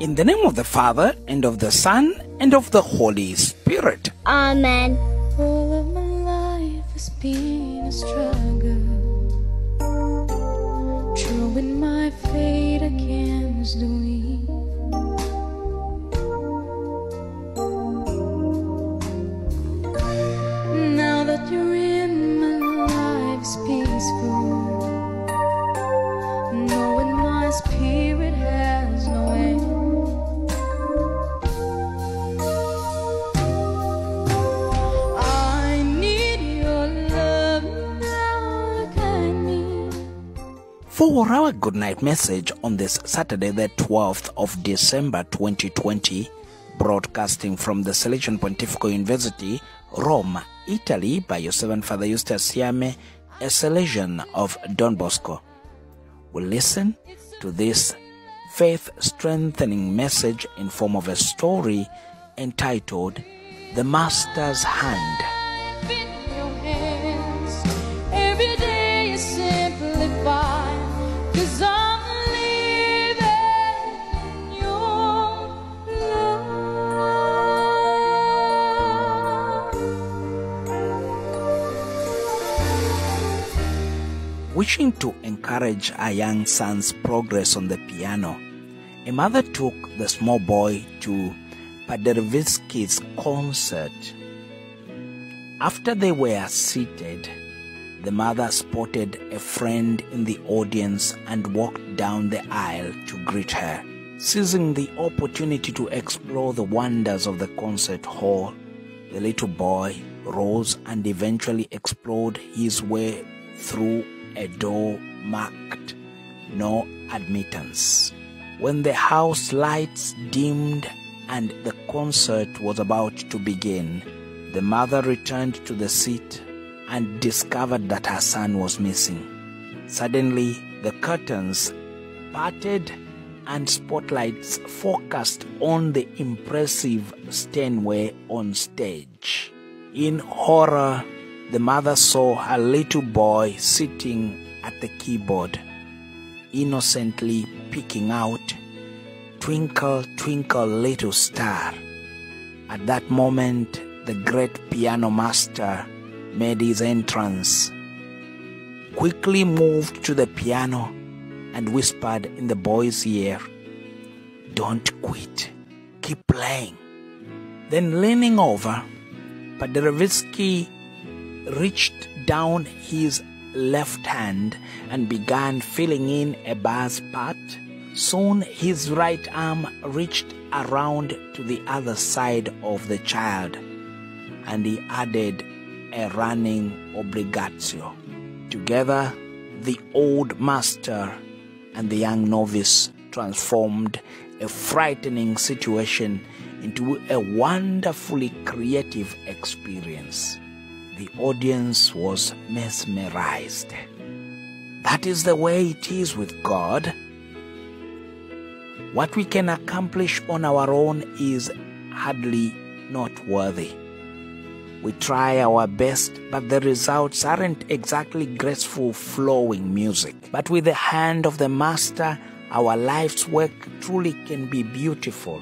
In the name of the Father, and of the Son, and of the Holy Spirit. Amen. All of my life has been a struggle. Throwing my fate against the wind. You're in my life's peaceful. Knowing my spirit has no end. I need your love now to guide me. For our good night message on this Saturday, the 12th of December 2020, broadcasting from the Salesian Pontifical University, Rome, Italy, by your servant Father Eustace Siame, a Salesian of Don Bosco. We listen to this faith strengthening message in form of a story entitled The Master's Hand. Wishing to encourage a young son's progress on the piano, a mother took the small boy to Paderewski's concert. After they were seated, the mother spotted a friend in the audience and walked down the aisle to greet her. Seizing the opportunity to explore the wonders of the concert hall, the little boy rose and eventually explored his way through a door marked no admittance. When the house lights dimmed and the concert was about to begin, the mother returned to the seat and discovered that her son was missing. Suddenly, the curtains parted and spotlights focused on the impressive Steinway on stage. In horror, the mother saw her little boy sitting at the keyboard, innocently picking out Twinkle, Twinkle, Little Star. At that moment, the great piano master made his entrance, quickly moved to the piano, and whispered in the boy's ear, Don't quit, keep playing. Then, leaning over, Paderewski reached down his left hand and began filling in a bass part. Soon his right arm reached around to the other side of the child and he added a running obbligato. Together, the old master and the young novice transformed a frightening situation into a wonderfully creative experience. The audience was mesmerized. That is the way it is with God. What we can accomplish on our own is hardly noteworthy. We try our best, but the results aren't exactly graceful, flowing music. But with the hand of the Master, our life's work truly can be beautiful.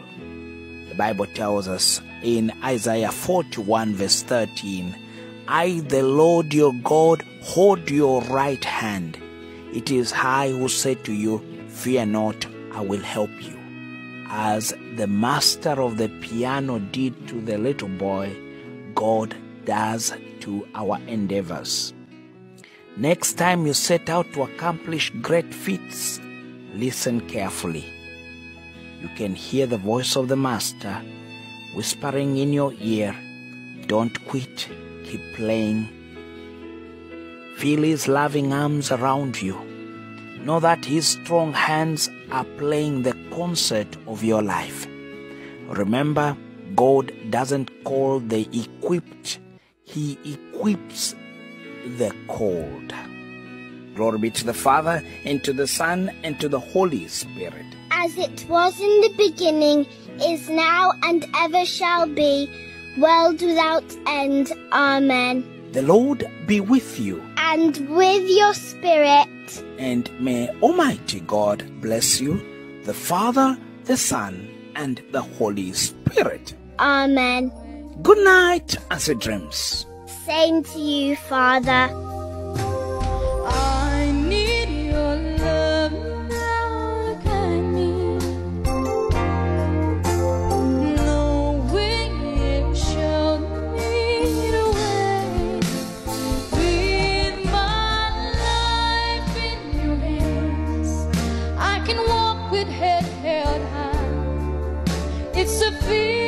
The Bible tells us in Isaiah 41, verse 13, I, the Lord your God, hold your right hand. It is I who said to you, Fear not, I will help you. As the master of the piano did to the little boy, God does to our endeavors. Next time you set out to accomplish great feats, listen carefully. You can hear the voice of the Master whispering in your ear, Don't quit, keep playing. Feel his loving arms around you. Know that his strong hands are playing the concert of your life. Remember, God doesn't call the equipped, He equips the called. Glory be to the Father, and to the Son, and to the Holy Spirit. As it was in the beginning, is now, and ever shall be, world without end. Amen. The Lord be with you, And with your spirit, and may Almighty God bless you, the Father, the Son, and the Holy Spirit. Amen. Good night as it dreams. Same to you, Father. Head held high. It's a feeling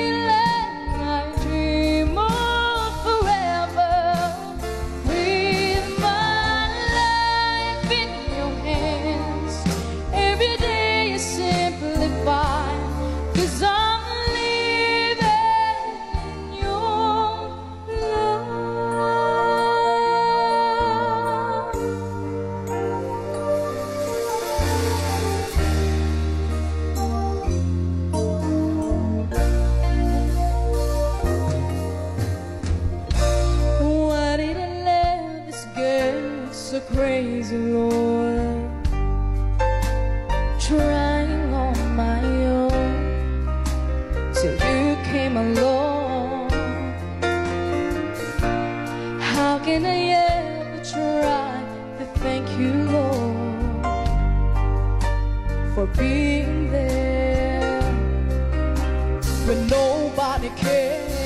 came along. How can I ever try to thank you, Lord, for being there when nobody cares?